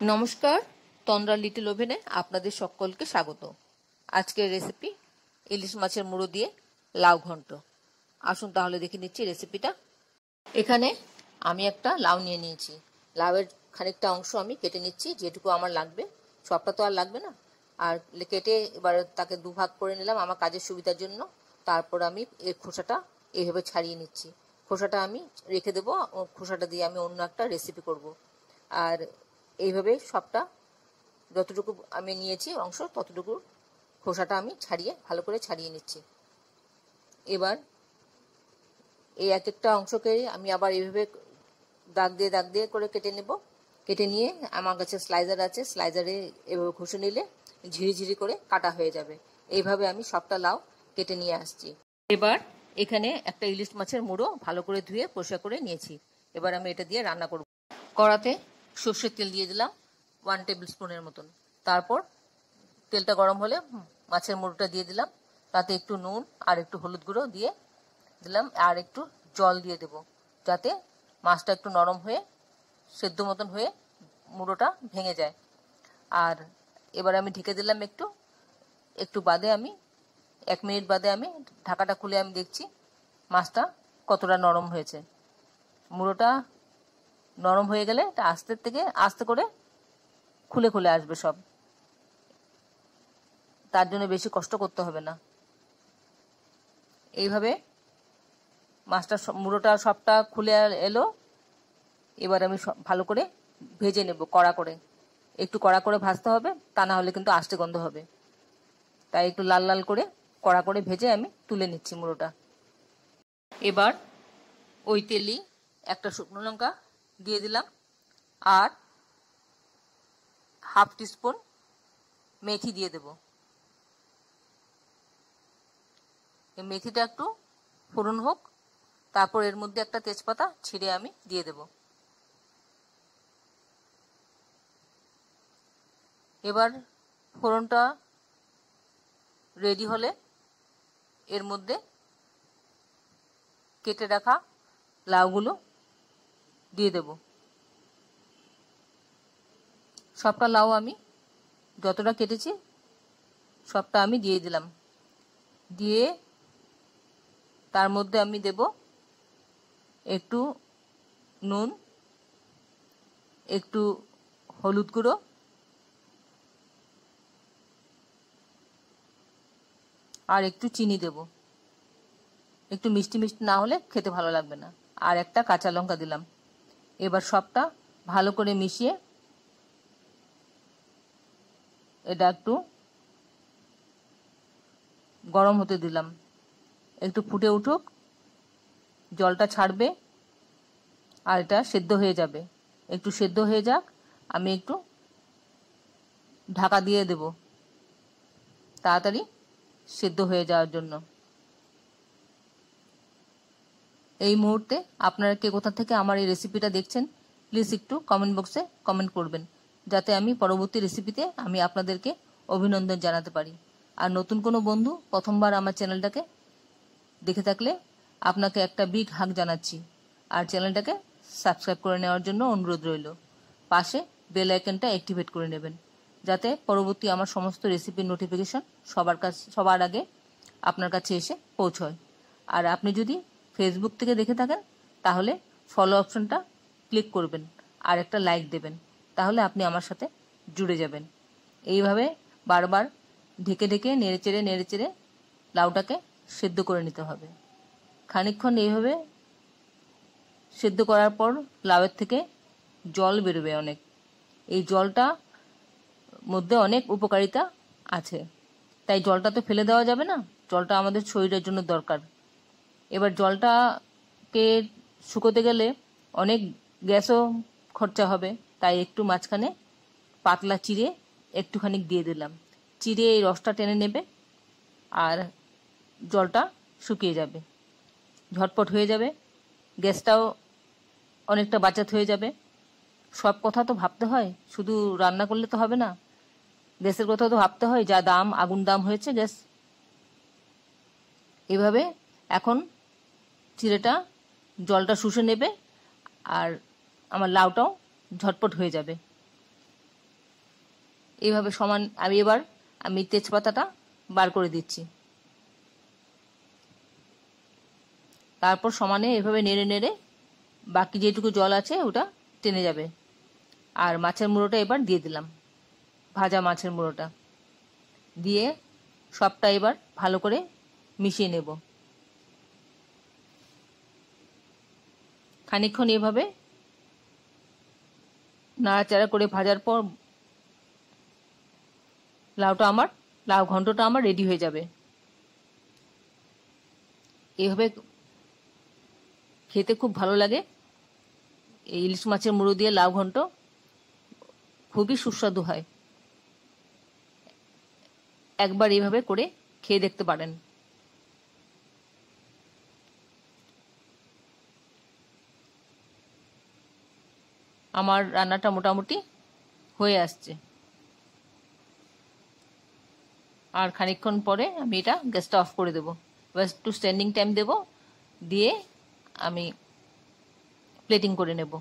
নমস্কার, তন্দ্রা লিটল ওভেনে আপনাদের সকলকে স্বাগত। আজকের রেসিপি ইলিশ মাছের মুড়ো দিয়ে লাউ ঘন্ট। আসুন তাহলে দেখে নিচ্ছি রেসিপিটা এখানে আমি একটা লাউ নিয়ে নিয়েছি। লাউয়ের খানিকটা অংশ আমি কেটে নিচ্ছি, যেটুকু আমার লাগবে। সবটা তো আর লাগবে না। আর কেটে এবার তাকে দুভাগ করে নিলাম আমার কাজের সুবিধার জন্য। তারপর আমি এর খোসাটা এভাবে ছাড়িয়ে নিচ্ছি। খোসাটা আমি রেখে দেবো, খোসাটা দিয়ে আমি অন্য একটা রেসিপি করব। আর এইভাবে সবটা যতটুকু আমি নিয়েছি অংশ, ততটুকু খোসাটা আমি ছাড়িয়ে, ভালো করে ছাড়িয়ে নিচ্ছি। এবার এই এক একটা অংশকে আমি আবার এইভাবে দাগ দিয়ে দাগ দিয়ে করে কেটে নেব। কেটে নিয়ে আমার কাছে স্লাইজার আছে স্লাইজারে এভাবে ঘষে নিলে ঝিরিঝিরি করে কাটা হয়ে যাবে। এইভাবে আমি সবটা লাউ কেটে নিয়ে আসছি। এবার এখানে একটা ইলিশ মাছের মুড়ো ভালো করে ধুয়ে পরিষ্কার করে নিয়েছি। এবার আমি এটা দিয়ে রান্না করব। কড়াতে সর্ষের তেল দিয়ে দিলাম ওয়ান টেবিল স্পুনের মতন। তারপর তেলটা গরম হলে মাছের মুড়োটা দিয়ে দিলাম। তাতে একটু নুন আর একটু হলুদ গুঁড়ো দিয়ে দিলাম, আর একটু জল দিয়ে দেব, যাতে মাছটা একটু নরম হয়ে, সেদ্ধ মতন হয়ে মুড়োটা ভেঙে যায়। আর এবার আমি ঢেকে দিলাম একটু একটু বাদে আমি, এক মিনিট বাদে আমি ঢাকাটা খুলে আমি দেখছি মাছটা কতটা নরম হয়েছে। মুড়োটা নরম হয়ে গেলে এটা আস্তে থেকে আস্তে করে খুলে খুলে আসবে সব। তার জন্য বেশি কষ্ট করতে হবে না। এইভাবে মাছটা মুড়োটা সবটা খুলে এলো। এবার আমি ভালো করে ভেজে নেব কড়া করে। একটু কড়া করে ভাজতে হবে, তা না হলে কিন্তু আষ্টে গন্ধ হবে। তাই একটু লাল লাল করে কড়া করে ভেজে আমি তুলে নিচ্ছি মুড়োটা। এবার ওই তেলই একটা শুকনো লঙ্কা দিয়ে দিলাম। আর হাফ টিস্পুন মেথি দিয়ে দেব। মেথিটা একটু ফোড়ন হোক, তারপর এর মধ্যে একটা তেজপাতা ছিঁড়ে আমি দিয়ে দেব। এবার ফোড়নটা রেডি হলে এর মধ্যে কেটে রাখা লাউগুলো দিয়ে দেব। সবটা লাউ আমি। যতটা কেটেছি, সবটা আমি দিয়ে দিলাম। দিয়ে তার মধ্যে আমি দেব একটু নুন, একটু হলুদ গুঁড়ো, আর একটু চিনি দেব। একটু মিষ্টি মিষ্টি না হলে খেতে ভালো লাগবে না। আর একটা কাঁচা লঙ্কা দিলাম। এবার সবটা ভালো করে মিশিয়ে এটা একটু গরম হতে দিলাম। একটু ফুটে উঠুক, জলটা ছাড়বে আর এটা সেদ্ধ হয়ে যাবে। একটু সেদ্ধ হয়ে যাক, আমি একটু ঢাকা দিয়ে দেব। তাড়াতাড়ি সেদ্ধ হয়ে যাওয়ার জন্য। এই মুহূর্তে আপনারা কে কোথা থেকে আমার এই রেসিপিটা দেখছেন প্লিজ একটু কমেন্ট বক্সে কমেন্ট করবেন, যাতে আমি পরবর্তী রেসিপিতে আমি আপনাদেরকে অভিনন্দন জানাতে পারি। আর নতুন কোনো বন্ধু প্রথমবার আমার চ্যানেলটাকে দেখে থাকলে আপনাকে একটা বিগ হাক জানাচ্ছি। আর চ্যানেলটাকে সাবস্ক্রাইব করে নেওয়ার জন্য অনুরোধ রইল। পাশে বেল আইকনটা অ্যাক্টিভেট করে নেবেন, যাতে পরবর্তী আমার সমস্ত রেসিপির নোটিফিকেশন সবার কাছে, সবার আগে আপনার কাছে এসে পৌঁছয়। আর আপনি যদি ফেসবুক থেকে দেখে থাকেন, তাহলে ফলো অপশনটা ক্লিক করবেন আর একটা লাইক দেবেন। তাহলে আপনি আমার সাথে জুড়ে যাবেন। এইভাবে বারবার ঢেকে ঢেকে, নেড়ে চেড়ে নেড়ে চেড়ে লাউটাকে সেদ্ধ করে নিতে হবে। খানিক্ষণ এইভাবে সেদ্ধ করার পর লাউয়ের থেকে জল বেরোবে অনেক। এই জলটা মধ্যে অনেক উপকারিতা আছে। তাই জলটা তো ফেলে দেওয়া যাবে না। জলটা আমাদের শরীরের জন্য দরকার। এবার জলটাকে শুকোতে গেলে অনেক গ্যাসও খরচা হবে, তাই একটু মাঝখানে পাতলা চিড়ে একটুখানি দিয়ে দিলাম। চিড়ে এই রসটা টেনে নেবে আর জলটা শুকিয়ে যাবে। ঝটপট হয়ে যাবে, গ্যাসটাও অনেকটা বাঁচাত হয়ে যাবে। সব কথা তো ভাবতে হয়, শুধু রান্না করলে তো হবে না। গ্যাসের কথা তো ভাবতে হয়, যা দাম, আগুন দাম হয়েছে গ্যাস। এভাবে এখন চিড়েটা জলটা শুষে নেবে আর আমার লাউটাও ঝটপট হয়ে যাবে। এইভাবে সমান আমি এবার আমি তেজপাতাটা বার করে দিচ্ছি। তারপর সমানে এভাবে নেড়ে নেড়ে বাকি যেটুকু জল আছে ওটা টেনে যাবে। আর মাছের মুড়োটা এবার দিয়ে দিলাম, ভাজা মাছের মুড়োটা। দিয়ে সবটা এবার ভালো করে মিশিয়ে নেব। খানিক্ষণ এভাবে নাড়াচাড়া করে ভাজার পর লাউটা আমার, লাউ ঘন্টটা আমার রেডি হয়ে যাবে। এভাবে খেতে খুব ভালো লাগে। এই ইলিশ মাছের মুড়ো দিয়ে লাউ ঘন্ট খুবই সুস্বাদু হয়। একবার এইভাবে করে খেয়ে দেখতে পারেন। আমার রান্নাটা মোটামুটি হয়ে আসছে। আর খানিকক্ষণ পরে আমি এটা গ্যাসটা অফ করে দেবো। ব্যাস, একটু স্ট্যান্ডিং টাইম দেব, দিয়ে আমি প্লেটিং করে নেব।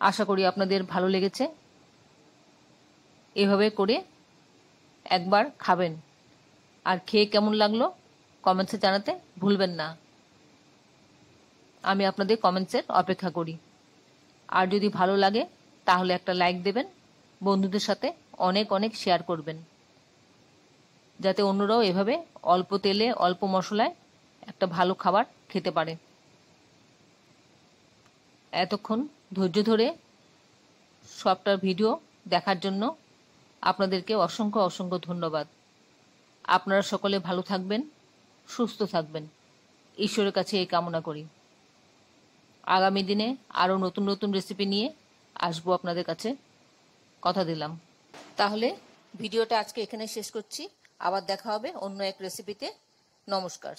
আশা করি আপনাদের ভালো লেগেছে। এভাবে করে একবার খাবেন। আর খেয়ে কেমন লাগল কমেন্টসে জানাতে ভুলবেন না। আমি আপনাদের কমেন্টসের অপেক্ষা করি। আর যদি ভালো লাগে, তাহলে একটা লাইক দেবেন, বন্ধুদের সাথে অনেক অনেক শেয়ার করবেন। যাতে অন্যরাও এভাবে অল্প তেলে, অল্প মশলায় একটা ভালো খাবার খেতে পারে। এতক্ষণ ধৈর্য ধরে সবটা ভিডিও দেখার জন্য আপনাদেরকে অসংখ্য অসংখ্য ধন্যবাদ। আপনারা সকলে ভালো থাকবেন, সুস্থ থাকবেন। ঈশ্বরের কাছে এই কামনা করি। আগামী দিনে আরও নতুন নতুন রেসিপি নিয়ে আসব আপনাদের কাছে। কথা দিলাম। তাহলে ভিডিওটা আজকে এখানে শেষ করছি। আবার দেখা হবে অন্য এক রেসিপিতে নমস্কার।